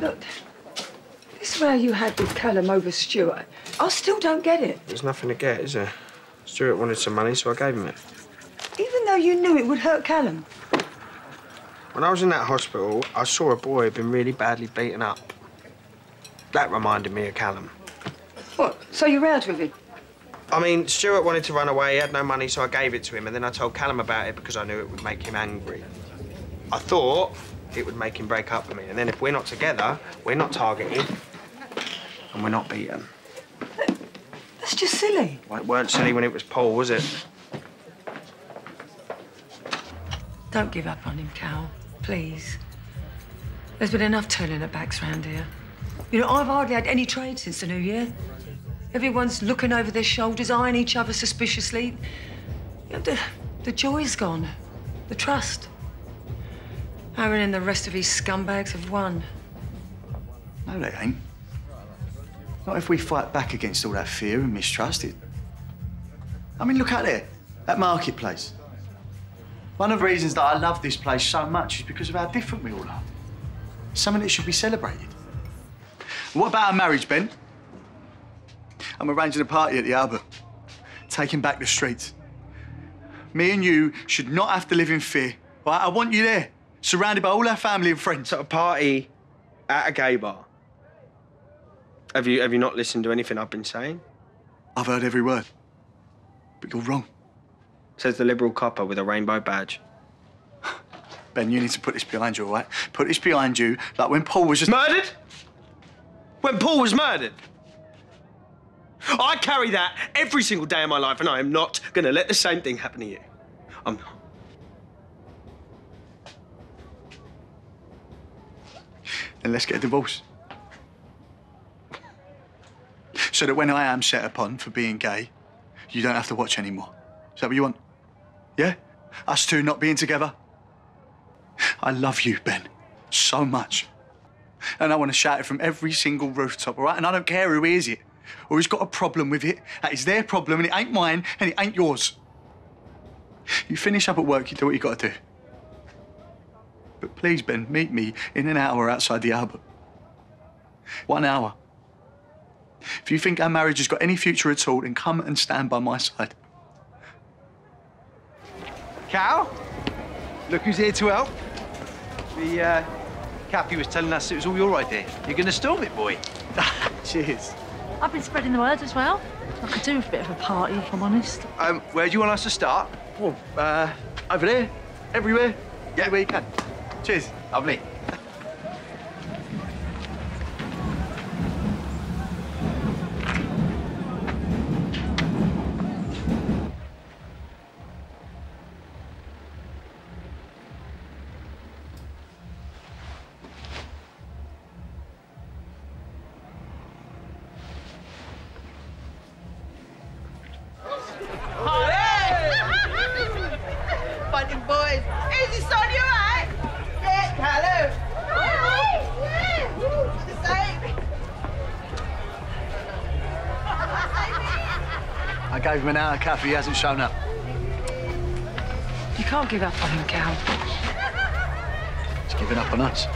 Look, this row you had with Callum over Stuart, I still don't get it. There's nothing to get, is there? Stuart wanted some money, so I gave him it. Even though you knew it would hurt Callum. When I was in that hospital, I saw a boy who'd been really badly beaten up. That reminded me of Callum. What? So you're rowed with him? I mean, Stuart wanted to run away, he had no money, so I gave it to him, and then I told Callum about it because I knew it would make him angry. I thought it would make him break up with me, and then if we're not together, we're not targeted, and we're not beaten. That's just silly. Well, it weren't silly when it was Paul, was it? Don't give up on him, Cal. Please. There's been enough turning of backs round here. You know, I've hardly had any trade since the New Year. Everyone's looking over their shoulders, eyeing each other suspiciously. You know, the, the joy's gone. The trust. Aaron and the rest of his scumbags have won. No, they ain't. Not if we fight back against all that fear and mistrust. It... I mean, look out there, that marketplace. One of the reasons that I love this place so much is because of how different we all are. Something that should be celebrated. What about our marriage, Ben? I'm arranging a party at the Albert, taking back the streets. Me and you should not have to live in fear. Right? I want you there, surrounded by all our family and friends. At a party at a gay bar. Have you, have you not listened to anything I've been saying? I've heard every word. But you're wrong. Says the Liberal copper with a rainbow badge. Ben, you need to put this behind you, all right? Put this behind you, like when Paul was just... Murdered? When Paul was murdered? I carry that every single day of my life, and I am not going to let the same thing happen to you. I'm not. Then let's get a divorce. So that when I am set upon for being gay, you don't have to watch anymore. Is that what you want? Yeah? Us two not being together? I love you, Ben, so much. And I want to shout it from every single rooftop, all right? And I don't care who hears it or who's got a problem with it. That is their problem and it ain't mine and it ain't yours. You finish up at work, you do what you got to do. But please, Ben, meet me in an hour outside the Albert. One hour. If you think our marriage has got any future at all, then come and stand by my side. Cal, look who's here to help. The uh, Cappy was telling us it was all your idea. You're going to storm it, boy. Cheers. I've been spreading the word as well. I could do with a bit of a party, if I'm honest. Um, where do you want us to start? Well, uh, over there, everywhere, yeah. anywhere you can. Cheers. Lovely. I gave him an hour cafe, he hasn't shown up. You can't give up on him, Cal. He's given up on us.